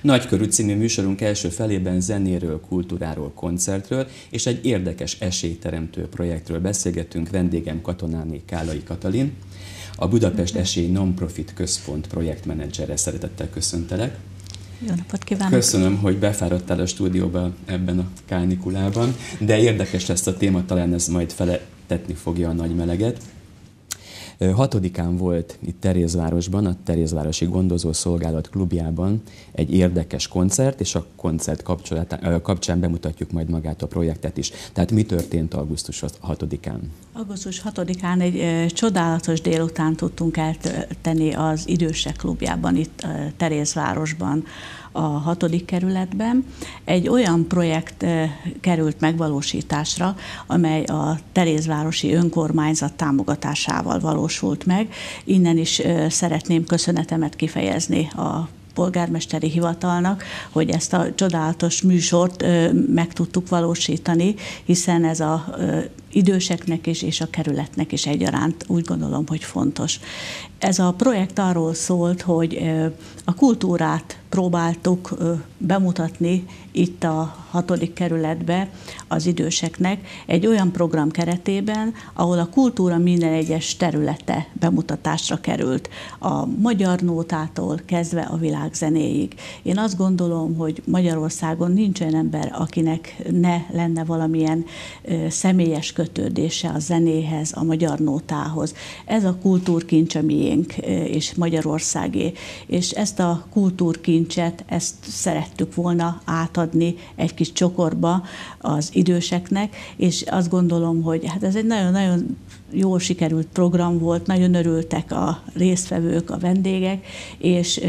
Nagykörű című műsorunk első felében zenéről, kultúráról, koncertről és egy érdekes esélyteremtő projektről beszélgetünk vendégem katonáné Kálai Katalin. A Budapest Esély Nonprofit Központ projektmenedzsere szeretettel köszöntelek. Jó napot kívánok! Köszönöm, hogy befáradtál a stúdióba ebben a kánikulában, de érdekes lesz a téma, talán ez majd feletetni fogja a nagy meleget. Hatodikán volt itt Terézvárosban, a Terézvárosi Gondozó Szolgálat klubjában egy érdekes koncert, és a koncert kapcsán bemutatjuk majd magát a projektet is. Tehát mi történt augusztus 6-án? Augusztus 6-án egy csodálatos délután tudtunk eltenni az idősek klubjában itt Terézvárosban a hatodik kerületben. Egy olyan projekt került megvalósításra, amely a Terézvárosi önkormányzat támogatásával valósult meg. Innen is szeretném köszönetemet kifejezni a polgármesteri hivatalnak, hogy ezt a csodálatos műsort meg tudtuk valósítani, hiszen ez a időseknek is, és a kerületnek is egyaránt úgy gondolom, hogy fontos. Ez a projekt arról szólt, hogy a kultúrát próbáltuk bemutatni itt a hatodik kerületbe az időseknek egy olyan program keretében, ahol a kultúra minden egyes területe bemutatásra került. A magyar nótától kezdve a világ zenéig. Én azt gondolom, hogy Magyarországon nincs olyan ember, akinek ne lenne valamilyen személyes kötődése a zenéhez, a magyar nótához. Ez a kultúrkincs a miénk, és Magyarországé. És ezt a kultúrkincset, ezt szerettük volna átadni egy kis csokorba az időseknek, és azt gondolom, hogy hát ez egy nagyon-nagyon jól sikerült program volt, nagyon örültek a résztvevők, a vendégek, és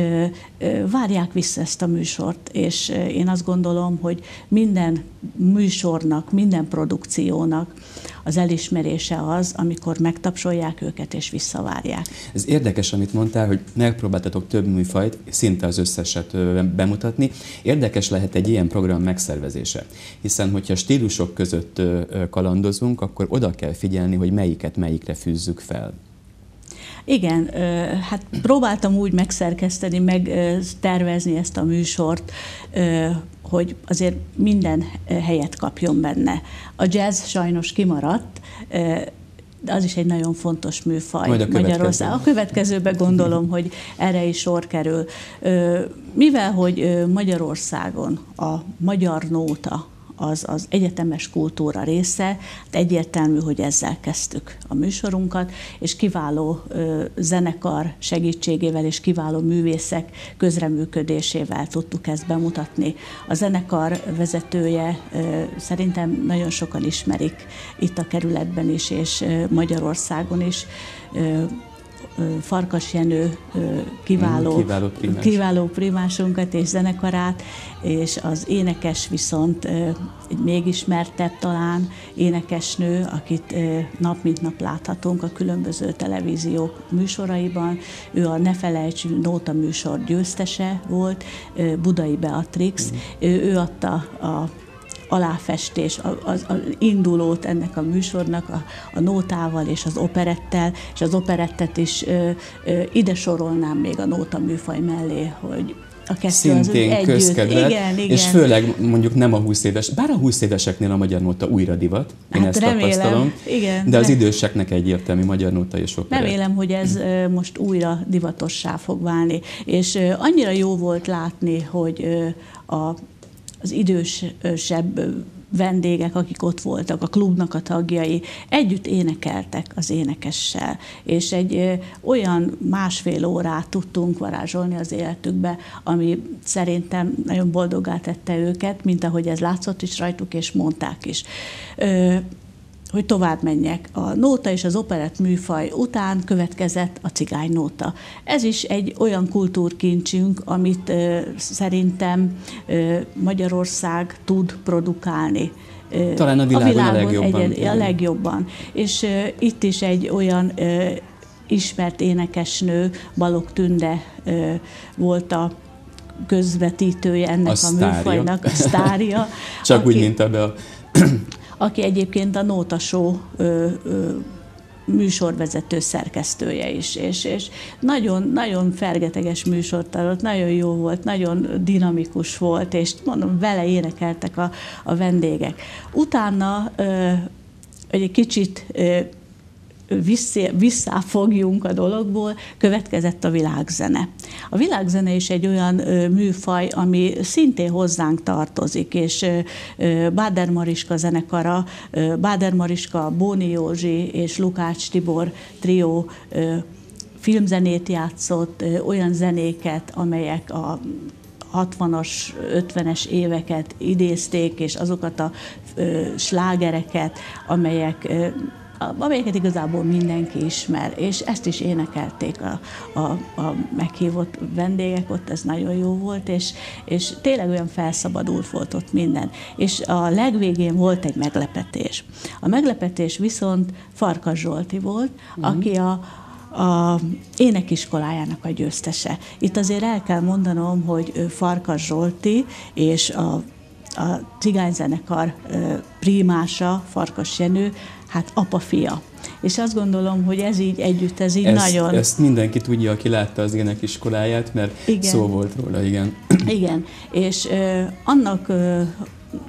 várják vissza ezt a műsort, és én azt gondolom, hogy minden műsornak, minden produkciónak az elismerése az, amikor megtapsolják őket és visszavárják. Ez érdekes, amit mondtál, hogy megpróbáltatok több műfajt, szinte az összeset bemutatni. Érdekes lehet egy ilyen program megszervezése, hiszen hogyha stílusok között kalandozunk, akkor oda kell figyelni, hogy melyiket melyikre fűzzük fel. Igen, hát próbáltam úgy megszerkeszteni, meg tervezni ezt a műsort, hogy azért minden helyet kapjon benne. A jazz sajnos kimaradt, de az is egy nagyon fontos műfaj Majd a Magyarország. A következőben gondolom, hogy erre is sor kerül. Mivel, hogy Magyarországon a magyar nóta, az az egyetemes kultúra része. Hát egyértelmű, hogy ezzel kezdtük a műsorunkat, és kiváló ö, zenekar segítségével és kiváló művészek közreműködésével tudtuk ezt bemutatni. A zenekar vezetője ö, szerintem nagyon sokan ismerik itt a kerületben is, és Magyarországon is. Farkas Jenő kiváló, mm, kiváló, primás. kiváló primásunkat és zenekarát, és az énekes viszont egy még ismertebb talán énekesnő, akit nap mint nap láthatunk a különböző televíziók műsoraiban. Ő a Ne felejts Nóta műsor győztese volt, Budai Beatrix. Mm. Ő, ő adta a aláfestés, az, az indulót ennek a műsornak a, a nótával és az operettel, és az operettet is ö, ö, ide sorolnám még a nóta műfaj mellé, hogy a kettő Szintén az közkedvelt, igen, igen. és főleg mondjuk nem a 20 éves, bár a 20 éveseknél a magyar nóta újra divat, én hát ezt remélem, tapasztalom, igen, de az időseknek egyértelmű magyar nóta és operett. Remélem, hogy ez most újra divatossá fog válni, és annyira jó volt látni, hogy a az idősebb vendégek, akik ott voltak, a klubnak a tagjai, együtt énekeltek az énekessel, és egy olyan másfél órát tudtunk varázsolni az életükbe, ami szerintem nagyon boldogá tette őket, mint ahogy ez látszott is rajtuk, és mondták is. Hogy tovább menjek. A nóta és az operett műfaj után következett a cigány nóta. Ez is egy olyan kultúrkincsünk, amit ö, szerintem ö, Magyarország tud produkálni. Talán a világon a, világon a legjobban. Egy, a legjobban. És ö, itt is egy olyan ö, ismert énekesnő, Balog Tünde ö, volt a közvetítője ennek a, a műfajnak, a sztárja. Csak aki, úgy, mint ebbe a aki egyébként a Nóta Show ö, ö, műsorvezető szerkesztője is, és, és nagyon, nagyon fergeteges műsort adott, nagyon jó volt, nagyon dinamikus volt, és mondom, vele énekeltek a, a vendégek. Utána egy kicsit visszáfogjunk a dologból, következett a világzene. A világzene is egy olyan műfaj, ami szintén hozzánk tartozik, és Báder Mariska zenekara, Báder Mariska, Bóni Józsi és Lukács Tibor trió filmzenét játszott, olyan zenéket, amelyek a 60-as, 50-es éveket idézték, és azokat a slágereket, amelyek amelyeket igazából mindenki ismer, és ezt is énekelték a, a, a meghívott vendégek, ott ez nagyon jó volt, és, és tényleg olyan felszabadult volt ott minden. És a legvégén volt egy meglepetés. A meglepetés viszont Farkas Zsolti volt, mm. aki a, a énekiskolájának a győztese. Itt azért el kell mondanom, hogy Farkas Zsolti és a a cigányzenekar primása, Farkas Jenő, hát apa-fia. És azt gondolom, hogy ez így együtt, ez így ezt, nagyon... Ezt mindenki tudja, aki látta az énekiskoláját, mert igen. szó volt róla, igen. Igen, és ö, annak ö,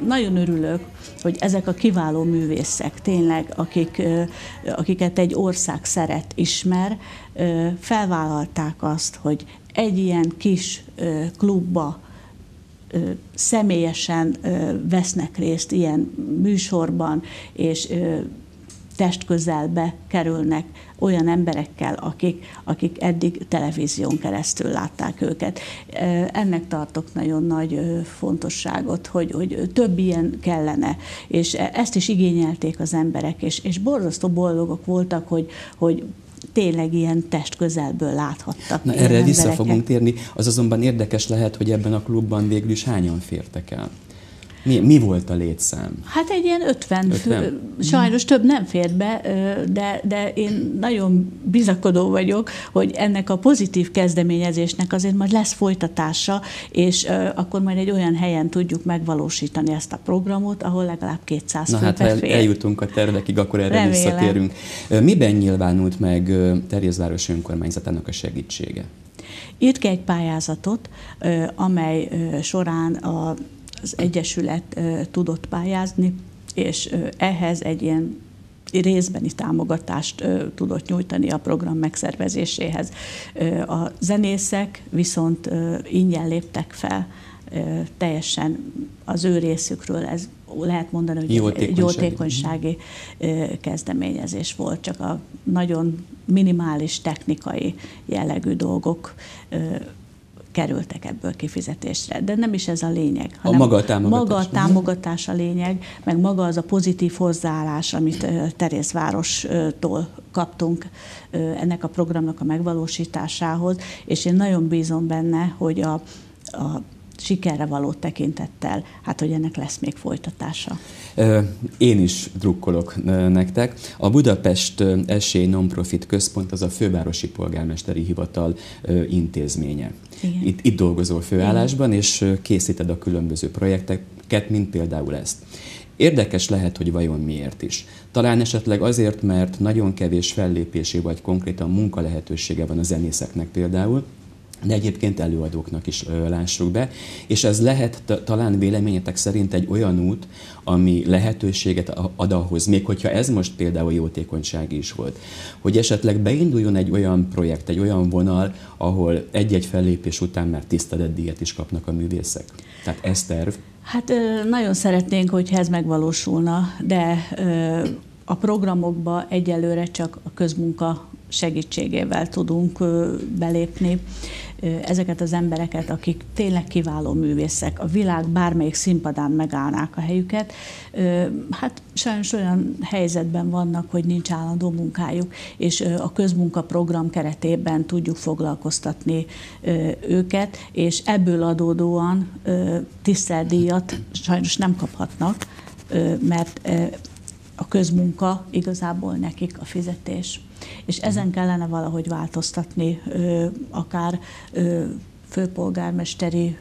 nagyon örülök, hogy ezek a kiváló művészek, tényleg, akik, akiket egy ország szeret, ismer, felvállalták azt, hogy egy ilyen kis klubba személyesen vesznek részt ilyen műsorban, és testközelbe kerülnek olyan emberekkel, akik, akik eddig televízión keresztül látták őket. Ennek tartok nagyon nagy fontosságot, hogy, hogy több ilyen kellene, és ezt is igényelték az emberek, és, és borzasztó boldogok voltak, hogy, hogy tényleg ilyen test közelből láthattak. Na, erre embereket. vissza fogunk térni, az azonban érdekes lehet, hogy ebben a klubban végül is hányan fértek el. Mi, mi volt a létszám? Hát egy ilyen 50, 50? Fő, sajnos több nem fér be, de, de én nagyon bizakodó vagyok, hogy ennek a pozitív kezdeményezésnek azért majd lesz folytatása, és akkor majd egy olyan helyen tudjuk megvalósítani ezt a programot, ahol legalább 200 Na hát, ha eljutunk a tervekig, akkor erre Remélem. visszatérünk. Miben nyilvánult meg Terjezváros önkormányzatának a segítsége? Írt ki egy pályázatot, amely során a az Egyesület tudott pályázni, és ehhez egy ilyen részbeni támogatást tudott nyújtani a program megszervezéséhez. A zenészek viszont ingyen léptek fel, teljesen az ő részükről ez lehet mondani, hogy jótékonysági. jótékonysági kezdeményezés volt, csak a nagyon minimális technikai jellegű dolgok kerültek ebből kifizetésre. De nem is ez a lényeg, hanem a maga a támogatás, maga a, támogatás a lényeg, meg maga az a pozitív hozzáállás, amit Terézvárostól kaptunk ennek a programnak a megvalósításához, és én nagyon bízom benne, hogy a, a sikerre való tekintettel, hát hogy ennek lesz még folytatása. Én is drukkolok nektek. A Budapest Esély Nonprofit Központ az a fővárosi polgármesteri hivatal intézménye. Igen. Itt, itt dolgozol főállásban, Igen. és készíted a különböző projekteket, mint például ezt. Érdekes lehet, hogy vajon miért is. Talán esetleg azért, mert nagyon kevés fellépési vagy konkrétan munka lehetősége van a zenészeknek például, de egyébként előadóknak is lássuk be, és ez lehet talán véleményetek szerint egy olyan út, ami lehetőséget ad ahhoz, még hogyha ez most például jótékonysági is volt, hogy esetleg beinduljon egy olyan projekt, egy olyan vonal, ahol egy-egy fellépés után már tiszteletdíjat is kapnak a művészek. Tehát ez terv. Hát nagyon szeretnénk, hogyha ez megvalósulna, de a programokba egyelőre csak a közmunka segítségével tudunk belépni ezeket az embereket, akik tényleg kiváló művészek, a világ bármelyik színpadán megállnák a helyüket, hát sajnos olyan helyzetben vannak, hogy nincs állandó munkájuk, és a közmunkaprogram keretében tudjuk foglalkoztatni őket, és ebből adódóan tiszteldíjat sajnos nem kaphatnak, mert a közmunka igazából nekik a fizetés és ezen kellene valahogy változtatni, akár főpolgármesteri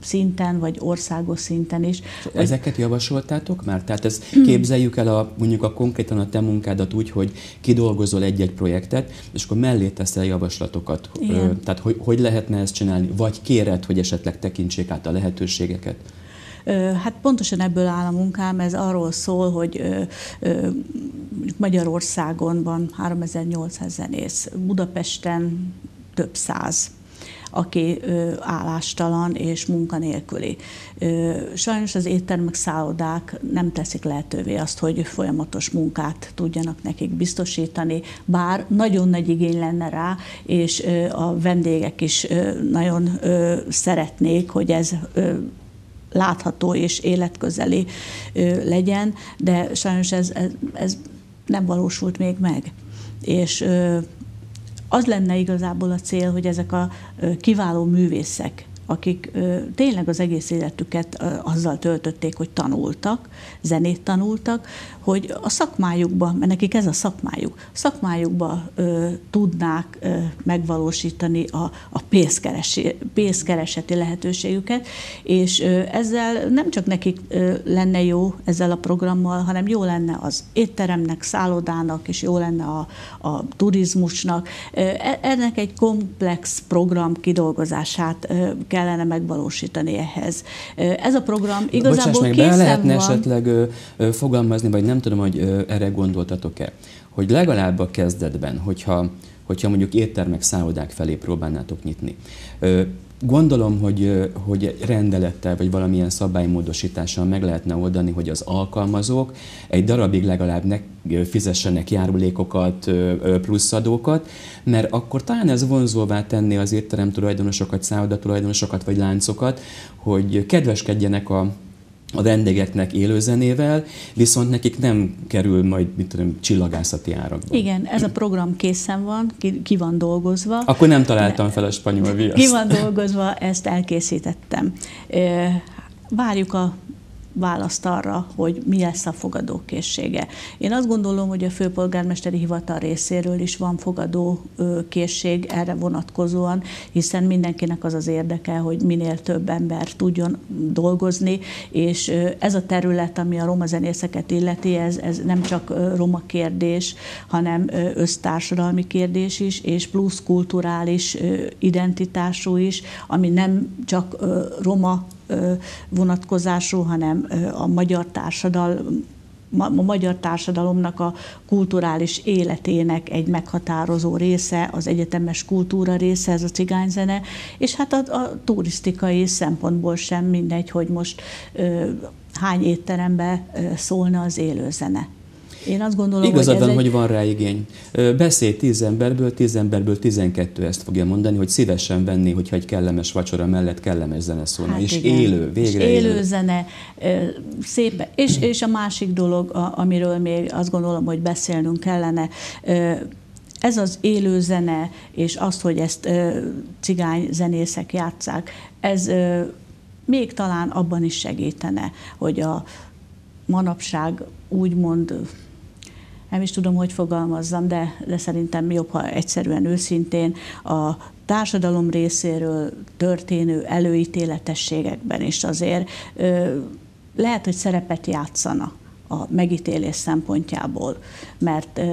szinten, vagy országos szinten is. Szóval ezeket javasoltátok már? Tehát ez képzeljük el a, mondjuk a konkrétan a te munkádat úgy, hogy kidolgozol egy-egy projektet, és akkor mellé teszel javaslatokat. Igen. Tehát hogy, hogy lehetne ezt csinálni? Vagy kéred, hogy esetleg tekintsék át a lehetőségeket? Hát pontosan ebből áll a munkám, ez arról szól, hogy Magyarországon van 3800 zenész, Budapesten több száz aki állástalan és munkanélküli. Sajnos az éttermek, szállodák nem teszik lehetővé azt, hogy folyamatos munkát tudjanak nekik biztosítani, bár nagyon nagy igény lenne rá, és a vendégek is nagyon szeretnék, hogy ez látható és életközeli legyen, de sajnos ez, ez, ez nem valósult még meg. És az lenne igazából a cél, hogy ezek a kiváló művészek, akik tényleg az egész életüket azzal töltötték, hogy tanultak, zenét tanultak, hogy a szakmájukba, mert nekik ez a szakmájuk, szakmájukba ö, tudnák megvalósítani a, a pénzkeresi, pénzkereseti lehetőségüket, és ezzel nem csak nekik lenne jó ezzel a programmal, hanem jó lenne az étteremnek, szállodának, és jó lenne a, a turizmusnak. E, ennek egy komplex program kidolgozását kellene megvalósítani ehhez. Ez a program igazából Bocsáss meg, készen lehetne van. esetleg ö, ö, fogalmazni, vagy nem nem tudom, hogy ö, erre gondoltatok-e, hogy legalább a kezdetben, hogyha, hogyha mondjuk éttermek, szállodák felé próbálnátok nyitni. Gondolom, hogy, hogy rendelettel vagy valamilyen szabálymódosítással meg lehetne oldani, hogy az alkalmazók egy darabig legalább ne fizessenek járulékokat, plusz adókat, mert akkor talán ez vonzóvá tenni az étterem tulajdonosokat, szálloda tulajdonosokat vagy láncokat, hogy kedveskedjenek a, a vendégeknek élőzenével, viszont nekik nem kerül majd, mit tudom, csillagászati árakban. Igen, ez a program készen van, ki, ki van dolgozva. Akkor nem találtam fel a spanyol viaszt. Ki van dolgozva, ezt elkészítettem. Várjuk a választ arra, hogy mi lesz a fogadókészsége. Én azt gondolom, hogy a főpolgármesteri hivatal részéről is van fogadókészség erre vonatkozóan, hiszen mindenkinek az az érdeke, hogy minél több ember tudjon dolgozni, és ez a terület, ami a roma zenészeket illeti, ez, ez nem csak roma kérdés, hanem össztársadalmi kérdés is, és plusz kulturális identitású is, ami nem csak roma vonatkozású, hanem a magyar társadalom a magyar társadalomnak a kulturális életének egy meghatározó része, az egyetemes kultúra része, ez a cigányzene, és hát a, a turisztikai szempontból sem mindegy, hogy most ö, hány étterembe szólna az élőzene. Én azt gondolom, Igazad hogy van, egy... hogy van rá igény. Beszél tíz emberből, tíz emberből tizenkettő ezt fogja mondani, hogy szívesen venni, hogyha egy kellemes vacsora mellett kellemes zene szólna. Hát és igen. élő, végre és élő. élő zene, szép. És, és a másik dolog, amiről még azt gondolom, hogy beszélnünk kellene, ez az élő zene, és az, hogy ezt cigány zenészek játszák, ez még talán abban is segítene, hogy a manapság úgymond nem is tudom, hogy fogalmazzam, de, de szerintem jobb, ha egyszerűen őszintén a társadalom részéről történő előítéletességekben is azért ö, lehet, hogy szerepet játszana a megítélés szempontjából, mert ö,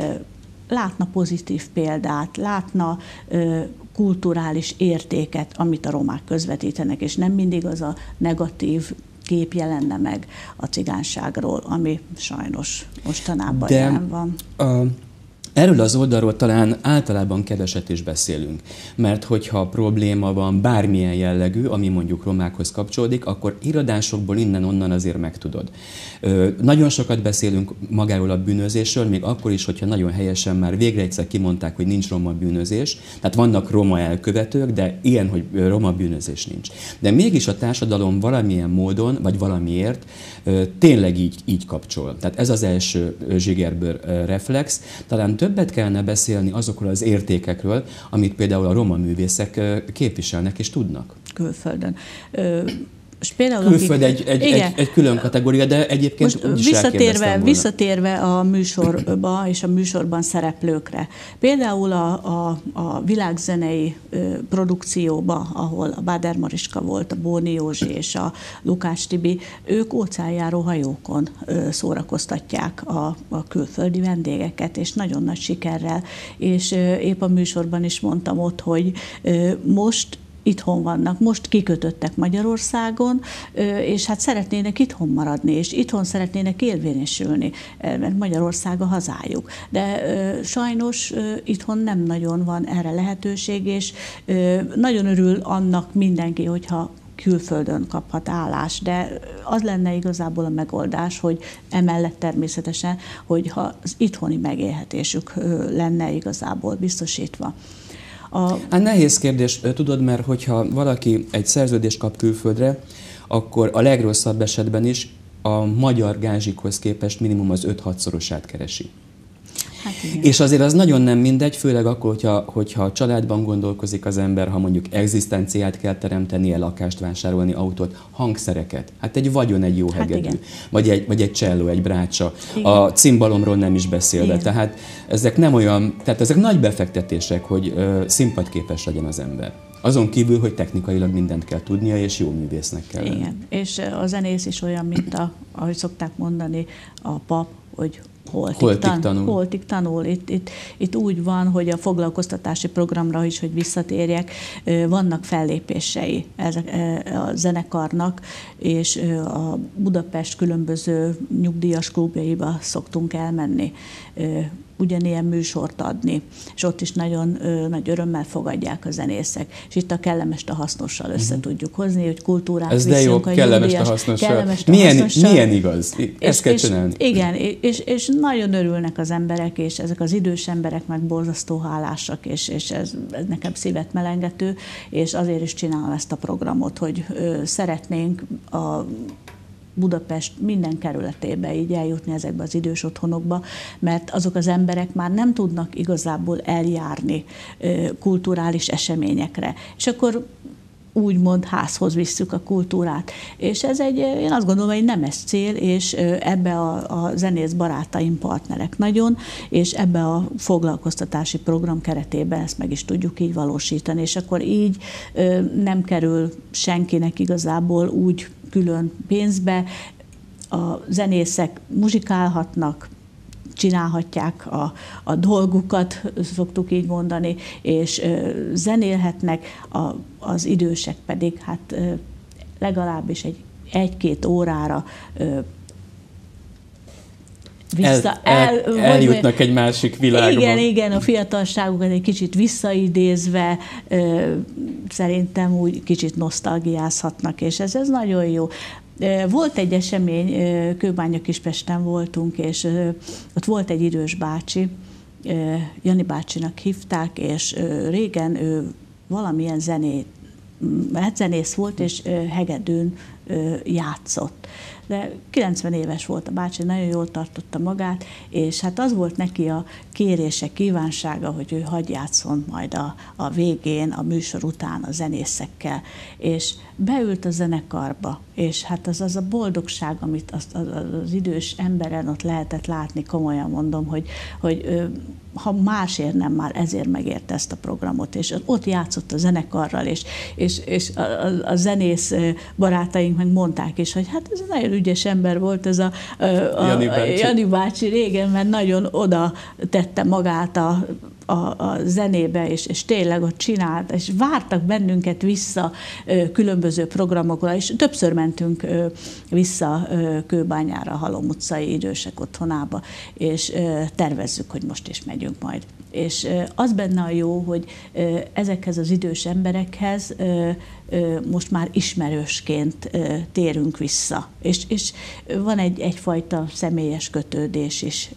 látna pozitív példát, látna ö, kulturális értéket, amit a romák közvetítenek, és nem mindig az a negatív kép jelenne meg a cigányságról, ami sajnos mostanában De jelen van. A Erről az oldalról talán általában keveset is beszélünk, mert hogyha probléma van bármilyen jellegű, ami mondjuk romákhoz kapcsolódik, akkor irodásokból innen-onnan azért megtudod. Ö, nagyon sokat beszélünk magáról a bűnözésről, még akkor is, hogyha nagyon helyesen már végre egyszer kimondták, hogy nincs roma bűnözés, tehát vannak roma elkövetők, de ilyen, hogy roma bűnözés nincs. De mégis a társadalom valamilyen módon, vagy valamiért ö, tényleg így, így kapcsol. Tehát ez az első zsigerből reflex. Talán többet kellene beszélni azokról az értékekről, amit például a roma művészek képviselnek és tudnak. Külföldön. És például Külföld akik, egy, egy, egy, egy külön kategória, de egyébként Most visszatérve, visszatérve a műsorba és a műsorban szereplőkre. Például a, a, a világzenei produkcióba, ahol a Báder Mariska volt, a Bóni Józsi és a Lukács Tibi, ők óceánjáró hajókon szórakoztatják a, a külföldi vendégeket, és nagyon nagy sikerrel. És épp a műsorban is mondtam ott, hogy most itthon vannak, most kikötöttek Magyarországon, és hát szeretnének itthon maradni, és itthon szeretnének élvényesülni, mert Magyarország a hazájuk. De sajnos itthon nem nagyon van erre lehetőség, és nagyon örül annak mindenki, hogyha külföldön kaphat állást, de az lenne igazából a megoldás, hogy emellett természetesen, hogyha az itthoni megélhetésük lenne igazából biztosítva. A... Hát nehéz kérdés, tudod, mert hogyha valaki egy szerződést kap külföldre, akkor a legrosszabb esetben is a magyar gázsikhoz képest minimum az 5-6 szorosát keresi. És azért az nagyon nem mindegy, főleg akkor, hogyha, hogyha a családban gondolkozik az ember, ha mondjuk egzisztenciát kell teremtenie, lakást vásárolni, autót, hangszereket. Hát egy vagyon egy jó hát hegedű, igen. vagy egy, vagy egy cselló, egy brácsa. Igen. A cimbalomról nem is beszélve. Igen. Tehát ezek nem olyan, tehát ezek nagy befektetések, hogy ö, színpadképes legyen az ember. Azon kívül, hogy technikailag mindent kell tudnia, és jó művésznek kell lenni. Igen, és a zenész is olyan, mint a, ahogy szokták mondani, a pap, hogy holtig, holtig tan, tanul. Holtig tanul. Itt, itt, itt úgy van, hogy a foglalkoztatási programra is, hogy visszatérjek, vannak fellépései ezek, a zenekarnak, és a Budapest különböző nyugdíjas klubjaiba szoktunk elmenni ugyanilyen műsort adni, és ott is nagyon ö, nagy örömmel fogadják a zenészek. És itt a kellemes a hasznossal össze uh-huh. tudjuk hozni, hogy kultúrát Ez de jó, a kellemes a hasznossal. A milyen, hasznossal. milyen igaz? Ezt és, kell csinálni. Igen, és, és nagyon örülnek az emberek, és ezek az idős emberek meg borzasztó hálásak, és, és ez, ez nekem szívet melengető, és azért is csinálom ezt a programot, hogy ö, szeretnénk a Budapest minden kerületébe így eljutni ezekbe az idős otthonokba, mert azok az emberek már nem tudnak igazából eljárni kulturális eseményekre. És akkor úgymond házhoz visszük a kultúrát. És ez egy, én azt gondolom, hogy nem ez cél, és ebbe a, a zenész barátaim partnerek nagyon, és ebbe a foglalkoztatási program keretében ezt meg is tudjuk így valósítani, és akkor így nem kerül senkinek igazából úgy külön pénzbe, a zenészek muzsikálhatnak, csinálhatják a, a dolgukat, szoktuk így mondani, és zenélhetnek, a, az idősek pedig hát legalábbis egy egy-két órára vissza, el, el, eljutnak egy másik világba. Igen, igen, a fiatalságukat egy kicsit visszaidézve szerintem úgy kicsit nosztalgiázhatnak, és ez, ez nagyon jó. Volt egy esemény, Kőbánya Kispesten voltunk, és ott volt egy idős bácsi, Jani bácsinak hívták, és régen ő valamilyen zenét, hát zenész volt, és hegedűn játszott de 90 éves volt a bácsi, nagyon jól tartotta magát, és hát az volt neki a kérése, kívánsága, hogy ő hagy játszon majd a, a végén, a műsor után a zenészekkel, és beült a zenekarba, és hát az az a boldogság, amit az, az, az idős emberen ott lehetett látni, komolyan mondom, hogy, hogy ha másért nem, már ezért megérte ezt a programot, és ott játszott a zenekarral, és, és, és a, a, a zenész barátaink meg mondták is, hogy hát ez nagyon ügyes ember volt ez a, a, a Jani, bácsi. Jani bácsi régen, mert nagyon oda tette magát a a, a zenébe, és, és tényleg ott csinált, és vártak bennünket vissza különböző programokra, és többször mentünk vissza Kőbányára, Halom utcai idősek otthonába, és tervezzük, hogy most is megyünk majd. És az benne a jó, hogy ezekhez az idős emberekhez most már ismerősként térünk vissza. És, és van egy, egyfajta személyes kötődés is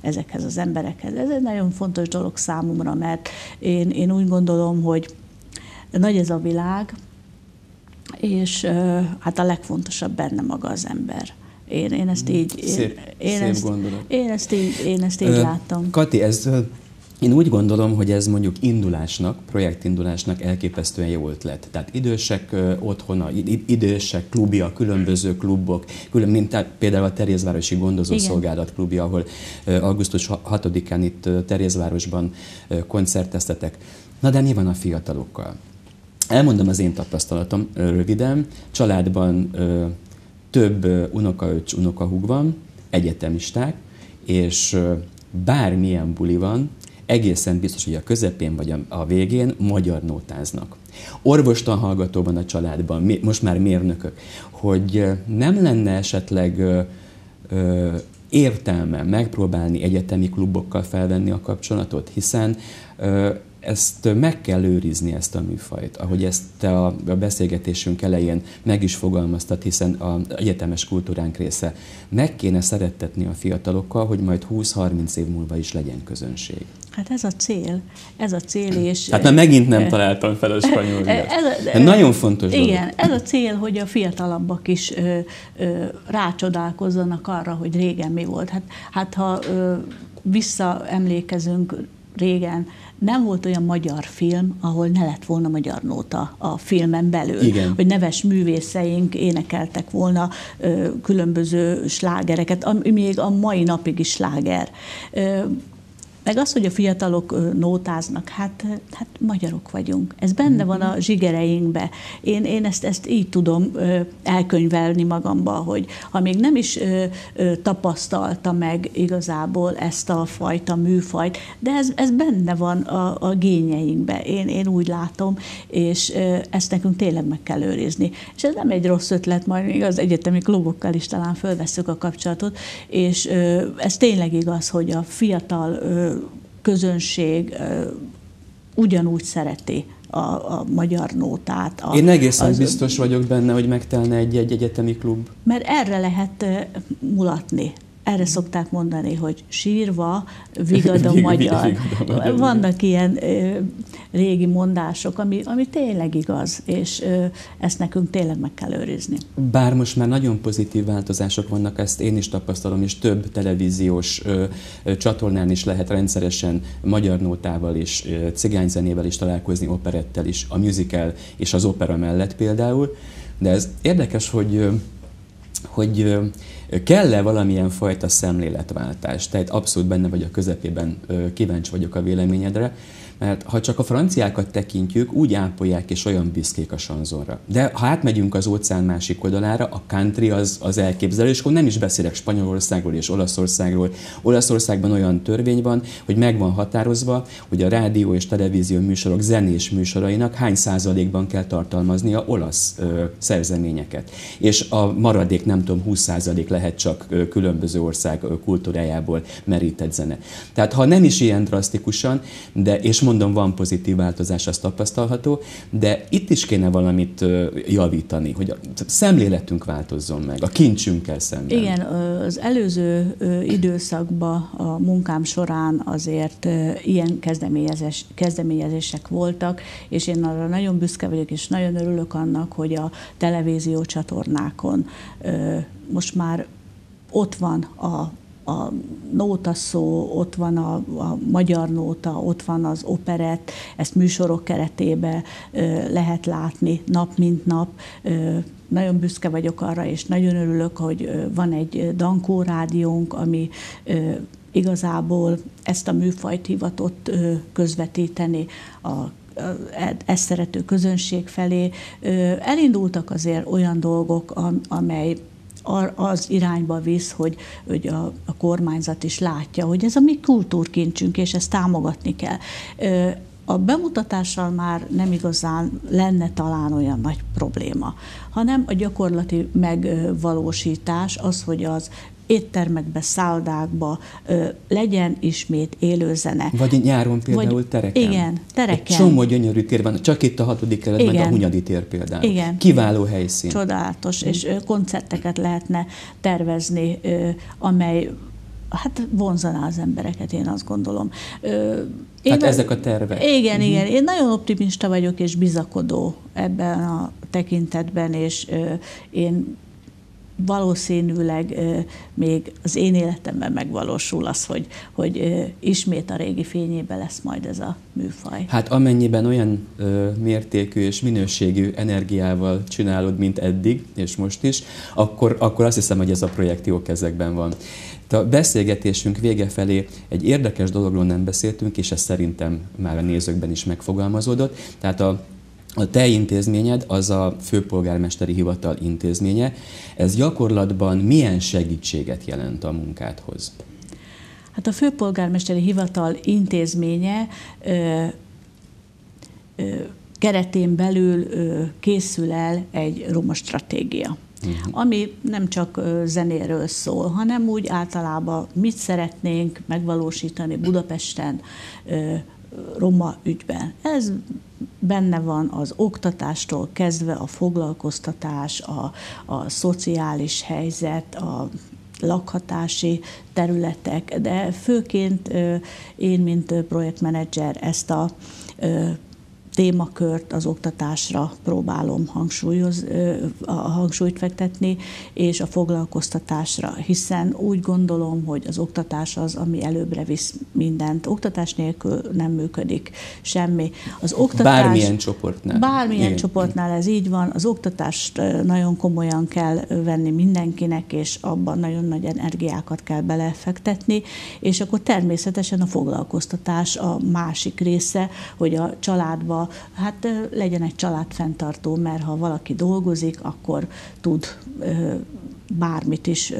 ezekhez az emberekhez. Ez egy nagyon fontos dolog számomra, mert én, én úgy gondolom, hogy nagy ez a világ, és hát a legfontosabb benne maga az ember. Én, én ezt így, én, szép, én, szép ezt, gondolat. én ezt így, én ezt így látom. Kati, ez én úgy gondolom, hogy ez mondjuk indulásnak, projektindulásnak elképesztően jó ötlet. Tehát idősek otthona, idősek klubja, különböző klubok, külön, mint például a Terézvárosi Gondozószolgálat klubja, ahol augusztus 6-án itt Terézvárosban koncerteztetek. Na de mi van a fiatalokkal? Elmondom az én tapasztalatom röviden. Családban több unokaöcs, unokahúg van, egyetemisták, és bármilyen buli van, egészen biztos, hogy a közepén vagy a végén magyar nótáznak. Orvostan hallgatóban a családban, most már mérnökök, hogy nem lenne esetleg értelme megpróbálni egyetemi klubokkal felvenni a kapcsolatot, hiszen ezt meg kell őrizni, ezt a műfajt, ahogy ezt te a beszélgetésünk elején meg is fogalmaztad, hiszen az egyetemes kultúránk része. Meg kéne szerettetni a fiatalokkal, hogy majd 20-30 év múlva is legyen közönség. Hát ez a cél, ez a cél, és... Hát már megint nem találtam fel a spanyol ez, ez, Nagyon fontos Igen, dolog. ez a cél, hogy a fiatalabbak is ö, ö, rácsodálkozzanak arra, hogy régen mi volt. Hát, hát ha ö, visszaemlékezünk régen, nem volt olyan magyar film, ahol ne lett volna magyar nóta a filmen belül. Igen. Hogy neves művészeink énekeltek volna ö, különböző slágereket, ami még a mai napig is sláger. Ö, meg az, hogy a fiatalok nótáznak, hát, hát magyarok vagyunk. Ez benne van a zsigereinkbe. Én, én ezt, ezt így tudom elkönyvelni magamba, hogy ha még nem is tapasztalta meg igazából ezt a fajta műfajt, de ez, ez benne van a, a gényeinkbe. Én, én úgy látom, és ezt nekünk tényleg meg kell őrizni. És ez nem egy rossz ötlet, majd még az egyetemi klubokkal is talán fölveszük a kapcsolatot, és ez tényleg igaz, hogy a fiatal közönség ugyanúgy szereti a, a magyar nótát. A, Én egészen az, biztos vagyok benne, hogy megtelne egy-egy egyetemi klub. Mert erre lehet mulatni. Erre szokták mondani, hogy sírva vigad a magyar. Vannak ilyen régi mondások, ami, ami tényleg igaz, és ö, ezt nekünk tényleg meg kell őrizni. Bár most már nagyon pozitív változások vannak, ezt én is tapasztalom, és több televíziós ö, ö, csatornán is lehet rendszeresen magyar nótával is, ö, cigányzenével is találkozni, operettel is, a musical és az opera mellett például. De ez érdekes, hogy, hogy Kell-e valamilyen fajta szemléletváltás? Tehát abszolút benne vagy a közepében, kíváncsi vagyok a véleményedre. Mert ha csak a franciákat tekintjük, úgy ápolják és olyan büszkék a sanzonra. De ha átmegyünk az óceán másik oldalára, a country az, az elképzelő, és akkor nem is beszélek Spanyolországról és Olaszországról. Olaszországban olyan törvény van, hogy meg van határozva, hogy a rádió és televízió műsorok zenés műsorainak hány százalékban kell tartalmaznia olasz ö, szerzeményeket. És a maradék, nem tudom, 20 százalék lehet csak ö, különböző ország ö, kultúrájából merített zene. Tehát ha nem is ilyen drasztikusan, de és mondom, van pozitív változás, az tapasztalható, de itt is kéne valamit javítani, hogy a szemléletünk változzon meg, a kincsünkkel szemben. Igen, az előző időszakban a munkám során azért ilyen kezdeményezés, kezdeményezések voltak, és én arra nagyon büszke vagyok, és nagyon örülök annak, hogy a televízió csatornákon most már ott van a a nóta szó, ott van a, a magyar nóta, ott van az operett, ezt műsorok keretében lehet látni nap mint nap. Nagyon büszke vagyok arra, és nagyon örülök, hogy van egy Dankó rádiónk, ami igazából ezt a műfajt hivatott közvetíteni a ezt szerető közönség felé. Elindultak azért olyan dolgok, amely az irányba visz, hogy, hogy a, a kormányzat is látja, hogy ez a mi kultúrkincsünk, és ezt támogatni kell. A bemutatással már nem igazán lenne talán olyan nagy probléma, hanem a gyakorlati megvalósítás, az, hogy az éttermekbe, száldákba ö, legyen ismét élőzene. Vagy nyáron például Vagy, tereken. Igen, tereken. Egy csomó gyönyörű tér van, csak itt a hatodik keretben a Hunyadi tér például. Igen. Kiváló helyszín. Csodálatos, és koncerteket lehetne tervezni, amely hát vonzaná az embereket, én azt gondolom. Én hát ezek a tervek. Igen, uh-huh. igen. Én nagyon optimista vagyok és bizakodó ebben a tekintetben, és én valószínűleg még az én életemben megvalósul az, hogy, hogy ismét a régi fényébe lesz majd ez a műfaj. Hát amennyiben olyan mértékű és minőségű energiával csinálod, mint eddig, és most is, akkor, akkor azt hiszem, hogy ez a projekt jó kezekben van. A beszélgetésünk vége felé egy érdekes dologról nem beszéltünk, és ez szerintem már a nézőkben is megfogalmazódott. Tehát a a te intézményed az a főpolgármesteri hivatal intézménye. Ez gyakorlatban milyen segítséget jelent a munkádhoz? Hát a főpolgármesteri hivatal intézménye ö, ö, keretén belül ö, készül el egy roma stratégia. Uh-huh. ami nem csak zenéről szól, hanem úgy általában mit szeretnénk megvalósítani Budapesten roma ügyben. Ez benne van az oktatástól kezdve a foglalkoztatás, a, a szociális helyzet, a lakhatási területek, de főként én, mint projektmenedzser ezt a témakört az oktatásra próbálom hangsúlyoz, a hangsúlyt fektetni, és a foglalkoztatásra, hiszen úgy gondolom, hogy az oktatás az, ami előbbre visz mindent. Oktatás nélkül nem működik semmi. Az oktatás, bármilyen csoportnál. Bármilyen Igen. csoportnál ez így van. Az oktatást nagyon komolyan kell venni mindenkinek, és abban nagyon nagy energiákat kell belefektetni, és akkor természetesen a foglalkoztatás a másik része, hogy a családba hát legyen egy családfenntartó, mert ha valaki dolgozik, akkor tud bármit is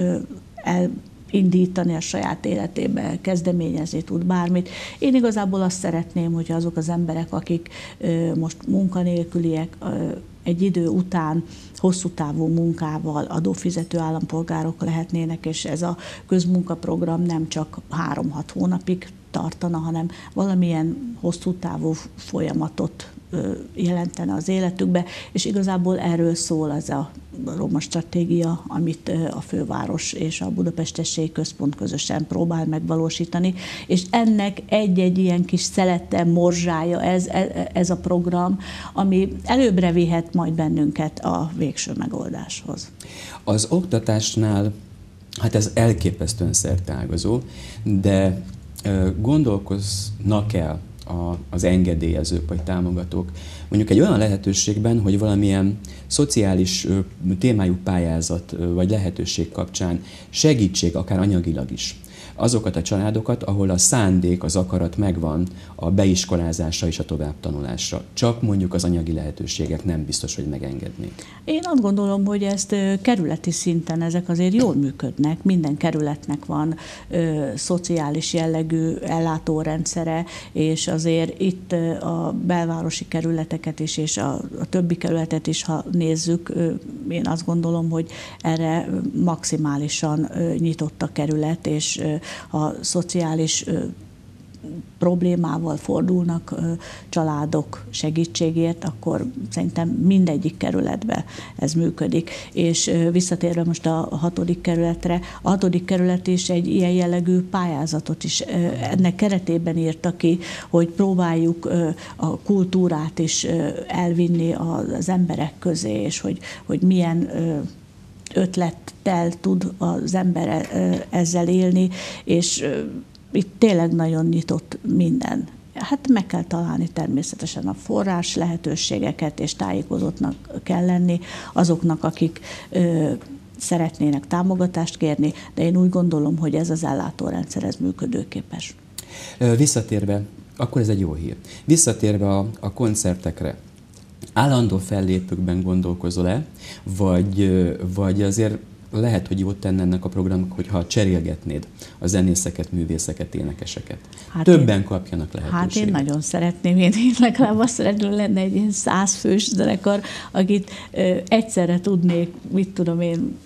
el indítani a saját életébe, kezdeményezni tud bármit. Én igazából azt szeretném, hogy azok az emberek, akik most munkanélküliek, egy idő után hosszú távú munkával adófizető állampolgárok lehetnének, és ez a közmunkaprogram nem csak három-hat hónapig tartana, hanem valamilyen hosszú távú folyamatot jelentene az életükbe, és igazából erről szól ez a Roma stratégia, amit a főváros és a Budapestesség központ közösen próbál megvalósítani, és ennek egy-egy ilyen kis szelete, morzsája ez, e, ez a program, ami előbbre vihet majd bennünket a végső megoldáshoz. Az oktatásnál, hát ez elképesztően szertágazó, de gondolkoznak el a, az engedélyezők vagy támogatók mondjuk egy olyan lehetőségben, hogy valamilyen szociális témájú pályázat vagy lehetőség kapcsán segítség, akár anyagilag is azokat a családokat, ahol a szándék, az akarat megvan a beiskolázásra és a továbbtanulásra. Csak mondjuk az anyagi lehetőségek nem biztos, hogy megengednék. Én azt gondolom, hogy ezt kerületi szinten ezek azért jól működnek. Minden kerületnek van ö, szociális jellegű ellátórendszere, és azért itt a belvárosi kerületeket is, és a, a többi kerületet is, ha nézzük, ö, én azt gondolom, hogy erre maximálisan ö, nyitott a kerület, és a szociális problémával fordulnak családok segítségért, akkor szerintem mindegyik kerületbe ez működik. És visszatérve most a hatodik kerületre, a hatodik kerület is egy ilyen jellegű pályázatot is ennek keretében írta ki, hogy próbáljuk a kultúrát is elvinni az emberek közé, és hogy, hogy milyen ötlettel tud az ember ezzel élni, és itt tényleg nagyon nyitott minden. Hát meg kell találni természetesen a forrás lehetőségeket, és tájékozottnak kell lenni azoknak, akik ö, szeretnének támogatást kérni, de én úgy gondolom, hogy ez az ellátórendszer ez működőképes. Visszatérve, akkor ez egy jó hír. Visszatérve a, a koncertekre, állandó fellépőkben gondolkozol-e, vagy, vagy azért lehet, hogy jót tenne ennek a programnak, hogyha cserélgetnéd a zenészeket, művészeket, énekeseket. Hát Többen én, kapjanak lehetőséget. Hát én nagyon szeretném, én, én legalább azt szeretném, lenne egy ilyen százfős zenekar, akit ö, egyszerre tudnék, mit tudom én,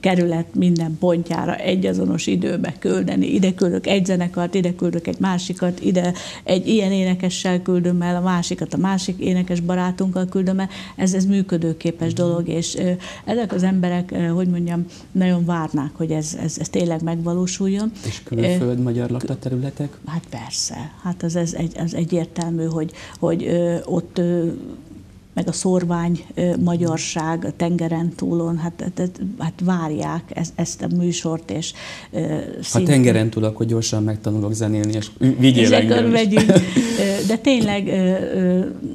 kerület minden pontjára egyazonos időbe küldeni. Ide küldök egy zenekart, ide küldök egy másikat, ide egy ilyen énekessel küldöm el, a másikat a másik énekes barátunkkal küldöm el. Ez, ez működőképes dolog, és ezek az emberek, hogy mondjam, nagyon várnák, hogy ez, ez, ez tényleg megvalósuljon. És külföld magyar lakta területek? Hát persze, hát az, ez egy, az egyértelmű, hogy, hogy ott meg a szorvány magyarság a tengeren túlon, hát, hát, hát várják ezt, ezt a műsort, és Ha tengeren túl, akkor gyorsan megtanulok zenélni, és vigyél engem megyünk. De tényleg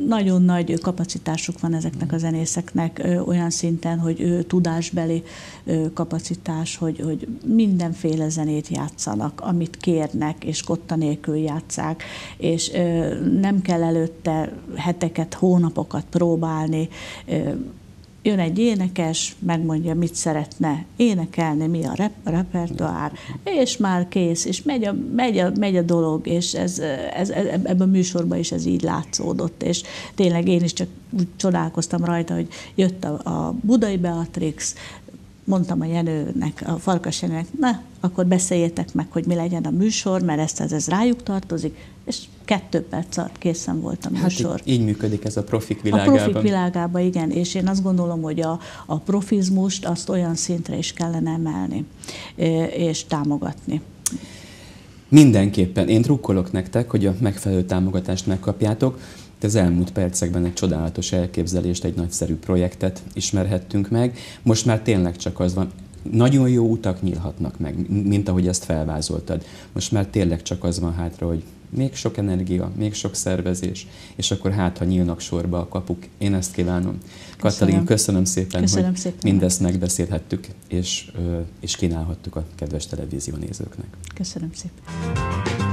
nagyon nagy kapacitásuk van ezeknek a zenészeknek olyan szinten, hogy tudásbeli kapacitás, hogy, hogy mindenféle zenét játszanak, amit kérnek, és kotta nélkül játszák, és nem kell előtte heteket, hónapokat próbálni, jön egy énekes, megmondja, mit szeretne énekelni, mi a rep, repertoár, és már kész, és megy a, megy a, megy a dolog, és ez, ez, ez, ebben a műsorban is ez így látszódott, és tényleg én is csak úgy csodálkoztam rajta, hogy jött a, a Budai Beatrix, mondtam a Jenőnek, a Farkas Jenőnek, na, akkor beszéljétek meg, hogy mi legyen a műsor, mert ezt ez, ez rájuk tartozik, és kettő perc alatt készen volt a műsor. Hát így, így működik ez a profik világában. A profik világában, igen, és én azt gondolom, hogy a, a profizmust azt olyan szintre is kellene emelni, és támogatni. Mindenképpen. Én drukkolok nektek, hogy a megfelelő támogatást megkapjátok. Az elmúlt percekben egy csodálatos elképzelést, egy nagyszerű projektet ismerhettünk meg. Most már tényleg csak az van, nagyon jó utak nyílhatnak meg, mint ahogy ezt felvázoltad. Most már tényleg csak az van hátra, hogy még sok energia, még sok szervezés, és akkor hát, ha nyílnak sorba a kapuk. Én ezt kívánom. Köszönöm. Katalin, köszönöm szépen, köszönöm hogy szépen. mindezt megbeszélhettük, és, és kínálhattuk a kedves televíziónézőknek. Köszönöm szépen.